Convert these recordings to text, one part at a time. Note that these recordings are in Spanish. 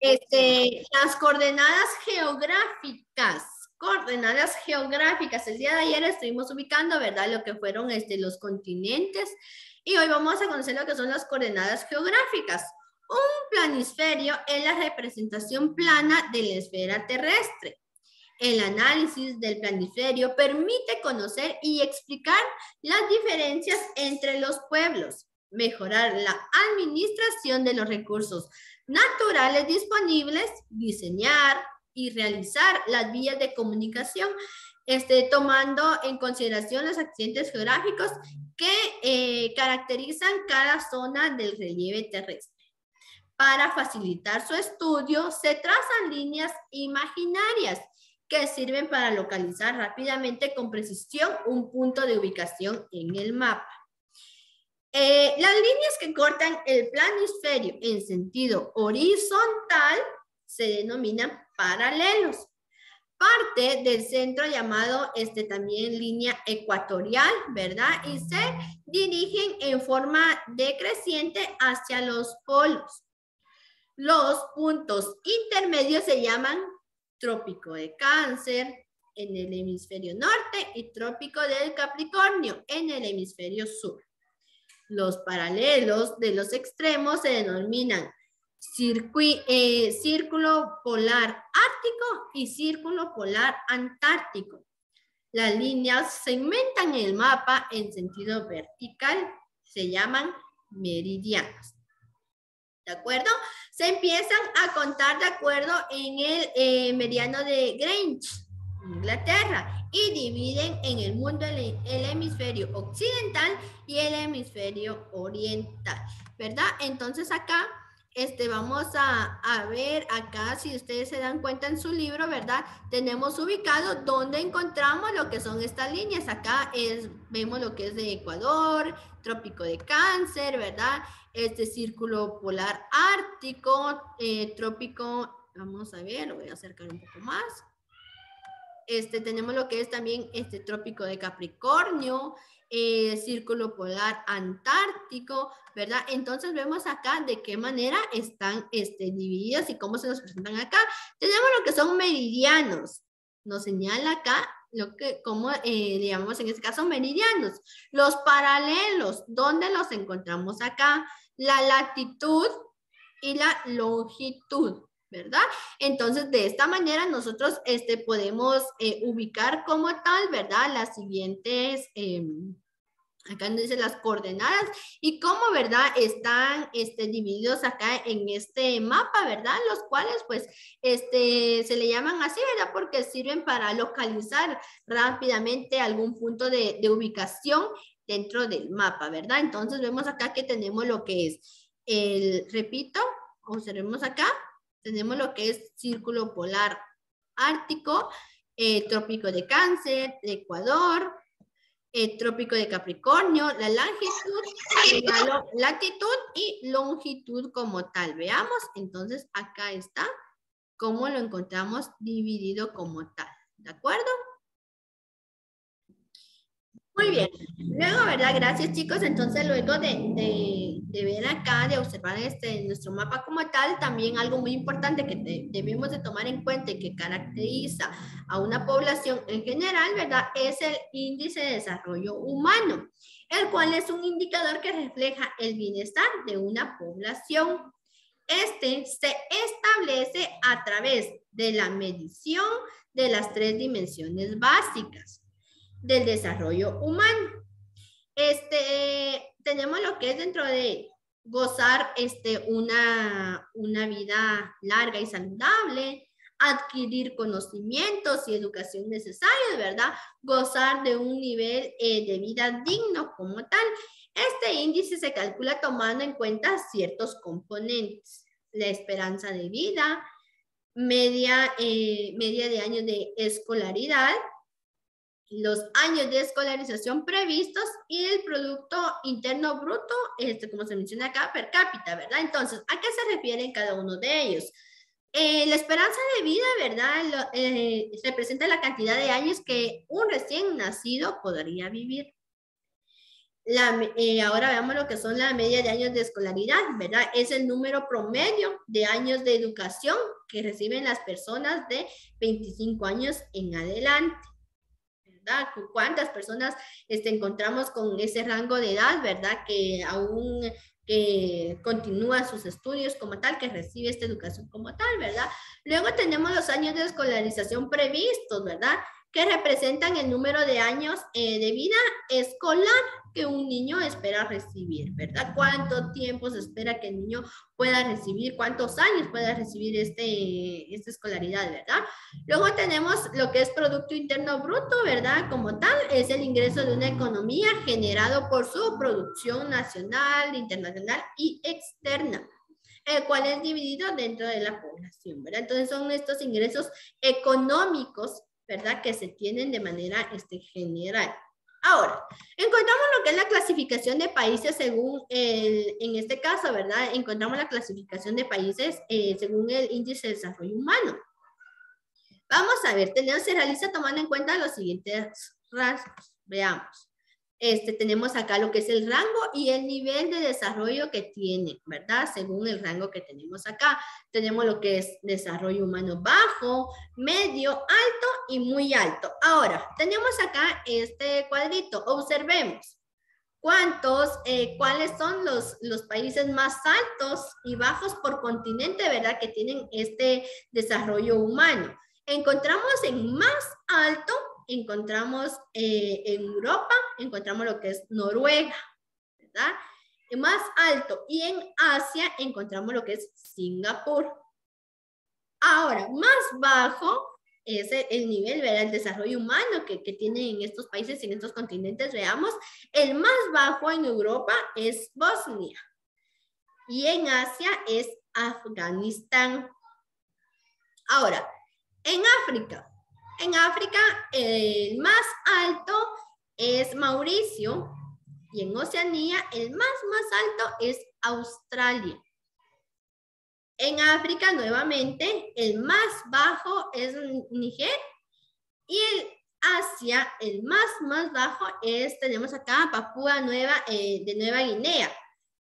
Este, las coordenadas geográficas, coordenadas geográficas. El día de ayer estuvimos ubicando, ¿verdad? Lo que fueron este, los continentes. Y hoy vamos a conocer lo que son las coordenadas geográficas. Un planisferio es la representación plana de la esfera terrestre. El análisis del planisferio permite conocer y explicar las diferencias entre los pueblos, mejorar la administración de los recursos naturales disponibles, diseñar y realizar las vías de comunicación, este, tomando en consideración los accidentes geográficos que eh, caracterizan cada zona del relieve terrestre. Para facilitar su estudio, se trazan líneas imaginarias que sirven para localizar rápidamente con precisión un punto de ubicación en el mapa. Eh, las líneas que cortan el planisferio en sentido horizontal se denominan paralelos. Parte del centro llamado este también línea ecuatorial, ¿verdad? Y se dirigen en forma decreciente hacia los polos. Los puntos intermedios se llaman trópico de cáncer en el hemisferio norte y trópico del Capricornio en el hemisferio sur. Los paralelos de los extremos se denominan eh, círculo polar ártico y círculo polar antártico. Las líneas segmentan el mapa en sentido vertical, se llaman meridianos. ¿De acuerdo? Se empiezan a contar de acuerdo en el eh, meridiano de Greenwich, Inglaterra, y dividen en el mundo el, hemisferio occidental y el hemisferio oriental, ¿verdad? Entonces acá este, vamos a, a, ver acá, si ustedes se dan cuenta en su libro, ¿verdad? Tenemos ubicado dónde encontramos lo que son estas líneas. Acá es, vemos lo que es de Ecuador, trópico de cáncer, ¿verdad? este círculo polar ártico, eh, trópico, vamos a ver, lo voy a acercar un poco más. Este, tenemos lo que es también este trópico de Capricornio, eh, círculo polar antártico, ¿verdad? Entonces vemos acá de qué manera están este, divididos y cómo se nos presentan acá. Tenemos lo que son meridianos. Nos señala acá lo que, como eh, en este caso, meridianos. Los paralelos, ¿dónde los encontramos acá? la latitud y la longitud, ¿verdad? Entonces, de esta manera nosotros este, podemos eh, ubicar como tal, ¿verdad? Las siguientes, em, acá nos dice las coordenadas y cómo, ¿verdad? Están este, divididos acá en este mapa, ¿verdad? Los cuales, pues, este, se le llaman así, ¿verdad? Porque sirven para localizar rápidamente algún punto de, de ubicación dentro del mapa, ¿verdad? Entonces vemos acá que tenemos lo que es el, repito, observemos acá, tenemos lo que es círculo polar ártico, eh, trópico de cáncer, Ecuador, eh, trópico de Capricornio, la longitud, la latitud y longitud como tal. Veamos, entonces acá está cómo lo encontramos dividido como tal. ¿De acuerdo? Muy bien. Luego, ¿verdad? Gracias, chicos. Entonces, luego de, ver acá, de observar este, nuestro mapa como tal, también algo muy importante que debemos de tomar en cuenta y que caracteriza a una población en general, ¿verdad? Es el índice de desarrollo humano, el cual es un indicador que refleja el bienestar de una población. Este se establece a través de la medición de las tres dimensiones básicas del desarrollo humano. Este, tenemos lo que es dentro de gozar este, una, una vida larga y saludable, adquirir conocimientos y educación necesarios, ¿verdad? Gozar de un nivel eh, de vida digno como tal. Este índice se calcula tomando en cuenta ciertos componentes, la esperanza de vida, media, eh, media de años de escolaridad, los años de escolarización previstos y el Producto Interno Bruto, este, como se menciona acá, per cápita, ¿verdad? Entonces, ¿a qué se refieren cada uno de ellos? Eh, la esperanza de vida, ¿verdad? Eh, representa la cantidad de años que un recién nacido podría vivir. La, eh, ahora veamos lo que son la media de años de escolaridad, ¿verdad? Es el número promedio de años de educación que reciben las personas de 25 años en adelante. ¿Cuántas personas este, encontramos con ese rango de edad, verdad? Que aún que continúa sus estudios como tal, que recibe esta educación como tal, ¿verdad? Luego tenemos los años de escolarización previstos, ¿verdad? Que representan el número de años eh, de vida escolar que un niño espera recibir, ¿verdad? ¿Cuánto tiempo se espera que el niño pueda recibir? ¿Cuántos años pueda recibir este, esta escolaridad, verdad? Luego tenemos lo que es Producto Interno Bruto, ¿verdad? Como tal, es el ingreso de una economía generado por su producción nacional, internacional y externa el cual es dividido dentro de la población, ¿verdad? Entonces son estos ingresos económicos, ¿verdad? Que se tienen de manera este, general. Ahora, encontramos lo que es la clasificación de países según el, en este caso, ¿verdad? Encontramos la clasificación de países eh, según el índice de desarrollo humano. Vamos a ver, tenemos, se realiza tomando en cuenta los siguientes rasgos. Veamos este, tenemos acá lo que es el rango y el nivel de desarrollo que tiene, ¿verdad? Según el rango que tenemos acá. Tenemos lo que es desarrollo humano bajo, medio, alto y muy alto. Ahora, tenemos acá este cuadrito. Observemos. ¿Cuántos, eh, cuáles son los, los países más altos y bajos por continente, verdad? Que tienen este desarrollo humano. Encontramos en más alto encontramos eh, en Europa, encontramos lo que es Noruega, ¿verdad? más alto. Y en Asia encontramos lo que es Singapur. Ahora, más bajo es el nivel, ¿verdad? El desarrollo humano que, que tienen en estos países, en estos continentes, veamos. El más bajo en Europa es Bosnia. Y en Asia es Afganistán. Ahora, en África, en África, el más alto es Mauricio y en Oceanía el más, más alto es Australia. En África, nuevamente, el más bajo es Niger y en Asia, el más, más bajo es, tenemos acá Papúa Nueva, eh, de Nueva Guinea,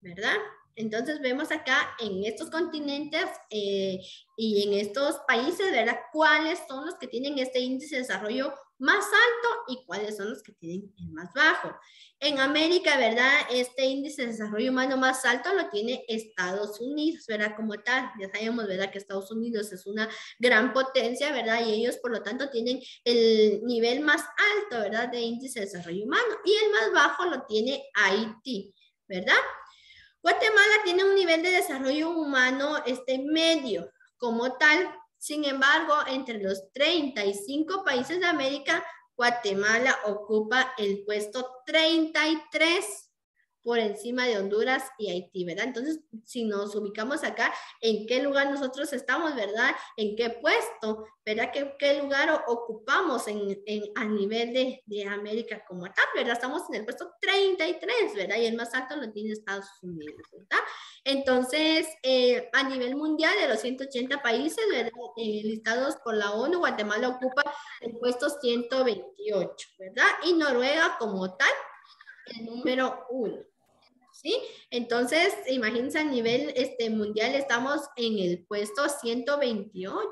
¿verdad? Entonces vemos acá en estos continentes eh, y en estos países, ¿verdad? ¿Cuáles son los que tienen este índice de desarrollo más alto y cuáles son los que tienen el más bajo? En América, ¿verdad? Este índice de desarrollo humano más alto lo tiene Estados Unidos, ¿verdad? Como tal, ya sabemos, ¿verdad? Que Estados Unidos es una gran potencia, ¿verdad? Y ellos, por lo tanto, tienen el nivel más alto, ¿verdad? De índice de desarrollo humano y el más bajo lo tiene Haití, ¿verdad? Guatemala tiene un nivel de desarrollo humano este medio como tal. Sin embargo, entre los 35 países de América, Guatemala ocupa el puesto 33 por encima de Honduras y Haití, ¿verdad? Entonces, si nos ubicamos acá, ¿en qué lugar nosotros estamos, verdad? ¿En qué puesto, verdad? ¿Qué, lugar ocupamos a nivel de, de, América como tal, verdad? Estamos en el puesto 33, ¿verdad? Y el más alto lo tiene Estados Unidos, ¿verdad? Entonces, eh, a nivel mundial, de los 180 países, ¿verdad? Eh, listados por la ONU, Guatemala ocupa el puesto 128, ¿verdad? Y Noruega como tal, el número uno. Entonces, imagínense a nivel este, mundial estamos en el puesto 128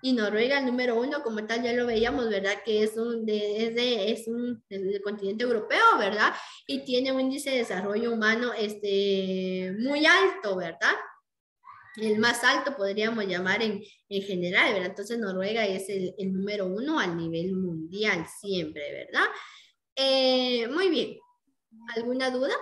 y Noruega el número uno, como tal ya lo veíamos, ¿verdad? Que es un, de, es, un del continente europeo, ¿verdad? Y tiene un índice de desarrollo humano este, muy alto, ¿verdad? El más alto podríamos llamar en, en general, ¿verdad? Entonces Noruega es el, el, número uno al nivel mundial siempre, ¿verdad? Eh, muy bien. ¿Alguna duda?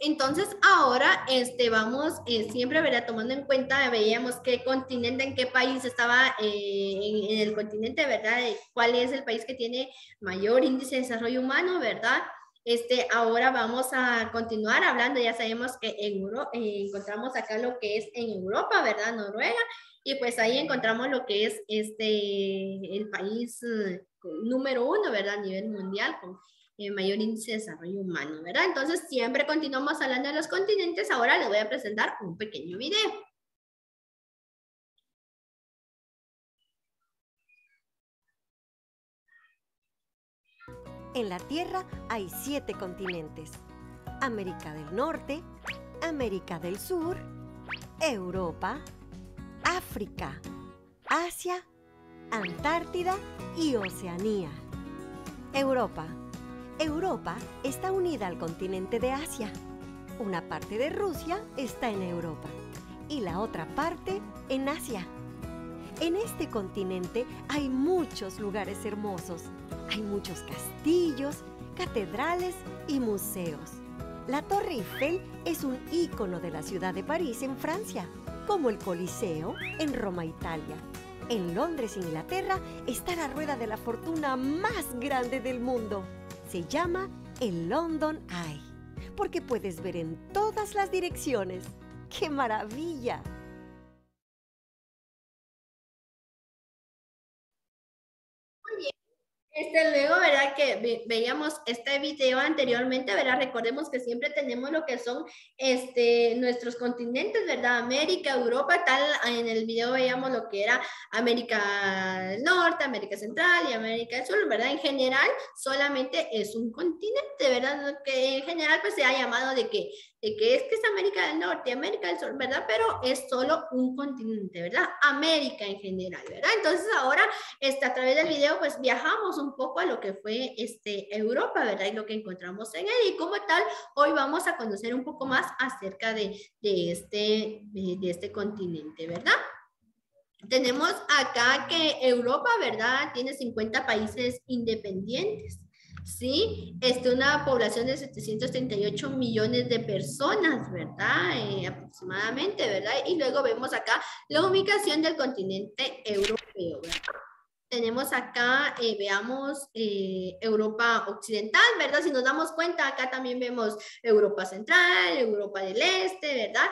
Entonces, ahora este, vamos eh, siempre, ¿verdad? Tomando en cuenta, veíamos qué continente, en qué país estaba eh, en, el continente, ¿verdad? ¿Cuál es el país que tiene mayor índice de desarrollo humano, ¿verdad? Este, ahora vamos a continuar hablando, ya sabemos que en Euro, eh, encontramos acá lo que es en Europa, ¿verdad? Noruega, y pues ahí encontramos lo que es este, el país número uno, ¿verdad? A nivel mundial, con eh, mayor índice de desarrollo humano, ¿verdad? Entonces, siempre continuamos hablando de los continentes. Ahora les voy a presentar un pequeño video. En la Tierra hay siete continentes. América del Norte, América del Sur, Europa, África, Asia, Antártida y Oceanía. Europa. Europa está unida al continente de Asia. Una parte de Rusia está en Europa y la otra parte en Asia. En este continente hay muchos lugares hermosos. Hay muchos castillos, catedrales y museos. La Torre Eiffel es un ícono de la ciudad de París en Francia, como el Coliseo en Roma, Italia. En Londres, Inglaterra, está la rueda de la fortuna más grande del mundo. Se llama el London Eye, porque puedes ver en todas las direcciones. ¡Qué maravilla! Este, luego, ¿verdad? Que veíamos este video anteriormente, ¿verdad? Recordemos que siempre tenemos lo que son este, nuestros continentes, ¿verdad? América, Europa, tal. En el video veíamos lo que era América del Norte, América Central y América del Sur, ¿verdad? En general, solamente es un continente, ¿verdad? Que en general, pues se ha llamado de que de que es que es América del Norte, América del Sur, ¿verdad? Pero es solo un continente, ¿verdad? América en general, ¿verdad? Entonces ahora, este, a través del video, pues viajamos un poco a lo que fue este, Europa, ¿verdad? Y lo que encontramos en él. Y como tal, hoy vamos a conocer un poco más acerca de, de este, de este continente, ¿verdad? Tenemos acá que Europa, ¿verdad? Tiene 50 países independientes. ¿Sí? Este, una población de 738 millones de personas, ¿verdad? Eh, aproximadamente, ¿verdad? Y luego vemos acá la ubicación del continente europeo, ¿verdad? Tenemos acá, eh, veamos, eh, Europa Occidental, ¿verdad? Si nos damos cuenta, acá también vemos Europa Central, Europa del Este, ¿verdad?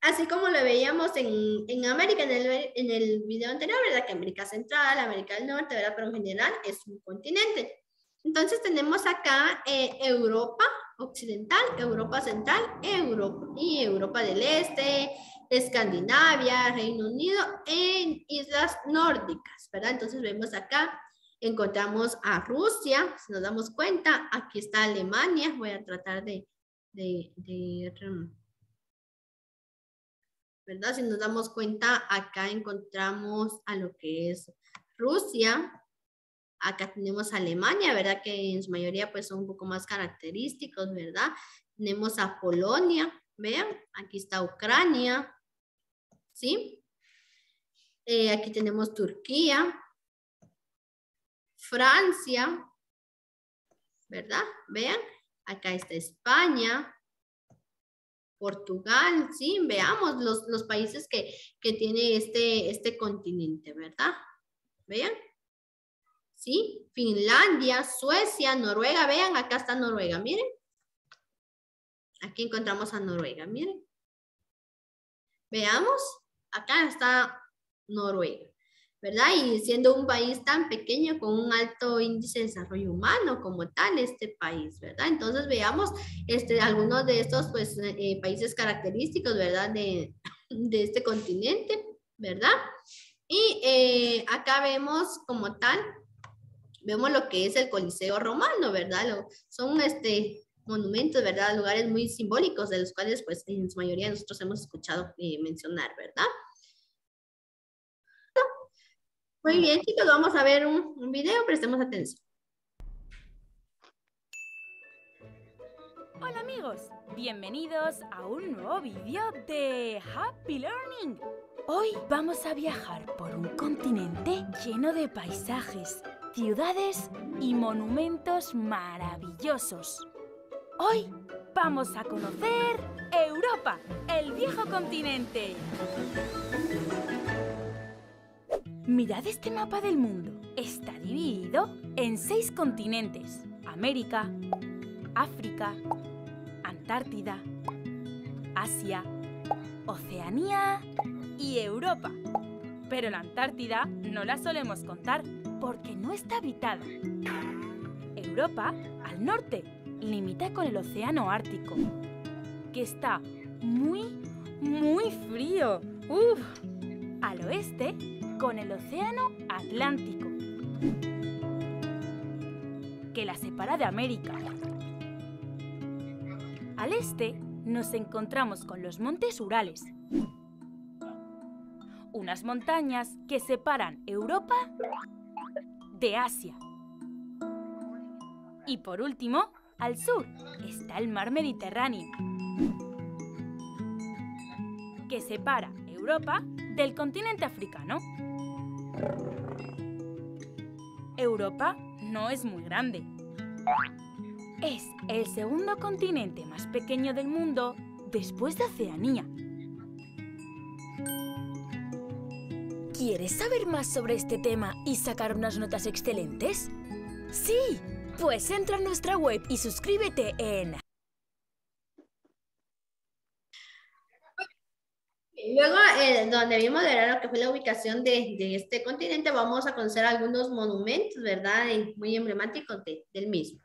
Así como lo veíamos en, en América, en el, en el video anterior, ¿verdad? Que América Central, América del Norte, ¿verdad? Pero en general es un continente. Entonces tenemos acá eh, Europa Occidental, Europa Central Europa, y Europa del Este, Escandinavia, Reino Unido, en islas nórdicas, ¿verdad? Entonces vemos acá, encontramos a Rusia, si nos damos cuenta, aquí está Alemania, voy a tratar de, de, de ¿verdad? Si nos damos cuenta, acá encontramos a lo que es Rusia, Acá tenemos Alemania, ¿verdad? Que en su mayoría pues son un poco más característicos, ¿verdad? Tenemos a Polonia, vean, aquí está Ucrania, ¿sí? Eh, aquí tenemos Turquía, Francia, ¿verdad? Vean, acá está España, Portugal, ¿sí? Veamos los, los países que, que tiene este, este continente, ¿verdad? Vean. ¿Sí? Finlandia, Suecia, Noruega, vean, acá está Noruega, miren. Aquí encontramos a Noruega, miren. Veamos, acá está Noruega, ¿verdad? Y siendo un país tan pequeño con un alto índice de desarrollo humano como tal, este país, ¿verdad? Entonces veamos este, algunos de estos pues, eh, países característicos, ¿verdad? De, este continente, ¿verdad? Y eh, acá vemos como tal vemos lo que es el Coliseo romano, ¿verdad? son este, monumentos, ¿verdad? Lugares muy simbólicos de los cuales, pues, en su mayoría nosotros hemos escuchado eh, mencionar, ¿verdad? Muy bien, chicos, vamos a ver un, un video, prestemos atención. Hola amigos, bienvenidos a un nuevo vídeo de Happy Learning. Hoy vamos a viajar por un continente lleno de paisajes, ciudades y monumentos maravillosos. Hoy vamos a conocer Europa, el viejo continente. Mirad este mapa del mundo. Está dividido en seis continentes. América, África, Antártida, Asia, Oceanía y Europa. Pero la Antártida no la solemos contar porque no está habitada. Europa, al norte, limita con el Océano Ártico, que está muy, muy frío. Uf. Al oeste, con el Océano Atlántico. que la separa de América. Al este nos encontramos con los montes Urales, unas montañas que separan Europa de Asia. Y por último, al sur está el mar Mediterráneo, que separa Europa del continente africano. Europa no es muy grande. Es el segundo continente más pequeño del mundo después de Oceanía. ¿Quieres saber más sobre este tema y sacar unas notas excelentes? Sí, pues entra en nuestra web y suscríbete en... Luego, eh, donde vimos lo que fue la ubicación de, de, este continente, vamos a conocer algunos monumentos, ¿verdad? Muy emblemáticos de, del mismo.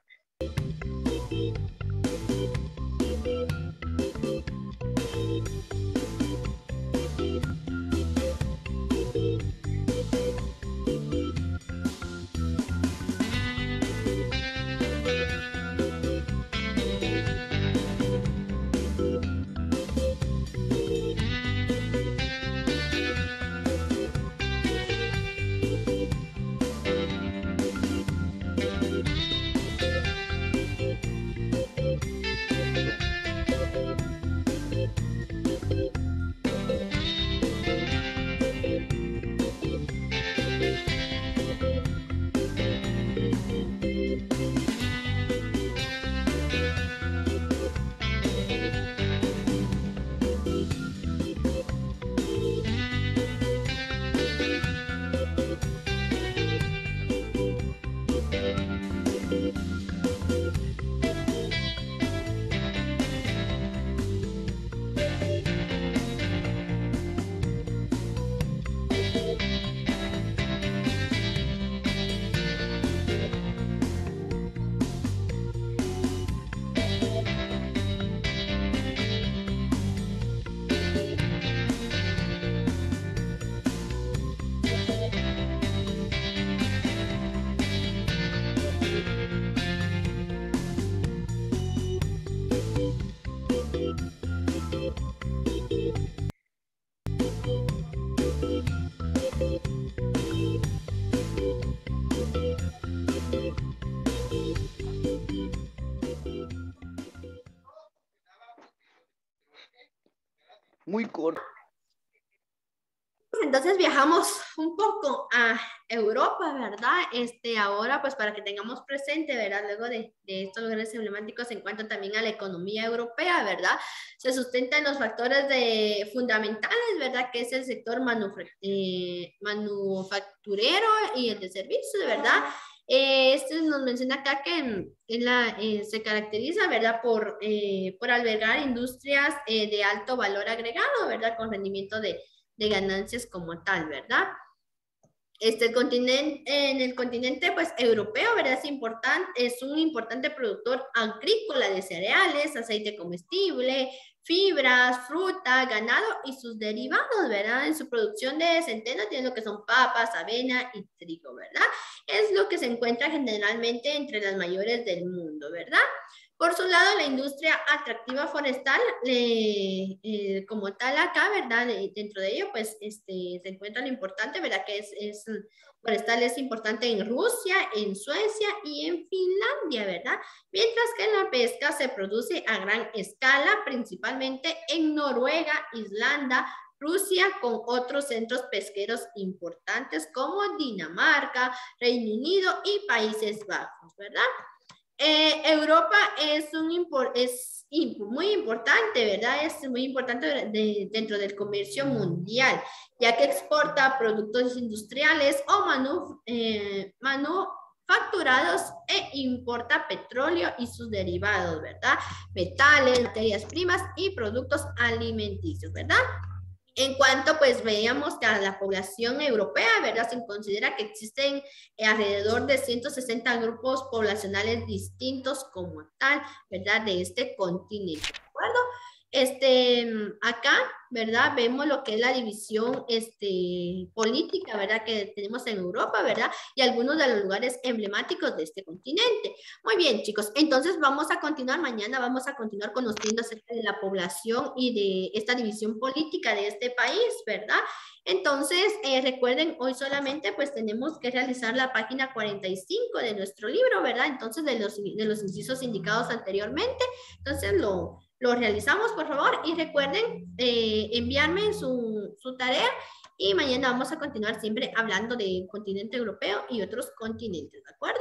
Entonces viajamos un poco a Europa, ¿verdad? Este, ahora, pues para que tengamos presente, ¿verdad? Luego de, de estos lugares emblemáticos en cuanto también a la economía europea, ¿verdad? Se sustentan los factores de, fundamentales, ¿verdad? Que es el sector eh, manufacturero y el de servicios, ¿verdad? Eh, este nos menciona acá que en la, eh, se caracteriza, ¿verdad?, por, eh, por albergar industrias de alto valor agregado, ¿verdad?, con rendimiento de, de ganancias como tal, ¿verdad? Este continente, en el continente pues europeo, ¿verdad? Es, importante, es un importante productor agrícola de cereales, aceite comestible, fibras, fruta, ganado y sus derivados, ¿verdad? En su producción de centeno tiene lo que son papas, avena y trigo, ¿verdad? Es lo que se encuentra generalmente entre las mayores del mundo, ¿verdad? Por su lado, la industria atractiva forestal, eh, como tal acá, ¿verdad? dentro de ello, pues este, se encuentra lo importante, ¿verdad? Que es, es, forestal es importante en Rusia, en Suecia y en Finlandia, ¿verdad? Mientras que la pesca se produce a gran escala, principalmente en Noruega, Islanda, Rusia con otros centros pesqueros importantes como Dinamarca, Reino Unido y Países Bajos, ¿verdad? Eh, Europa es, un es muy importante, ¿verdad? Es muy importante dentro del comercio mundial, ya que exporta productos industriales o eh, manufacturados e importa petróleo y sus derivados, ¿verdad? Metales, materias primas y productos alimenticios, ¿verdad? En cuanto pues veíamos que a la población europea, ¿verdad? Se considera que existen eh, alrededor de 160 grupos poblacionales distintos como tal, ¿verdad? De este continente, ¿de acuerdo? Este, acá, ¿verdad? Vemos lo que es la división este, política, ¿verdad? Que tenemos en Europa, ¿verdad? Y algunos de los lugares emblemáticos de este continente. Muy bien, chicos. Entonces vamos a continuar. Mañana vamos a continuar conociendo acerca de la población y de esta división política de este país, ¿verdad? Entonces, eh, recuerden, hoy solamente pues tenemos que realizar la página 45 de nuestro libro, ¿verdad? Entonces, de los, de los incisos indicados anteriormente. Entonces, lo, lo realizamos, por favor. Y recuerden eh, enviarme su, su tarea y mañana vamos a continuar siempre hablando del continente europeo y otros continentes, ¿de acuerdo?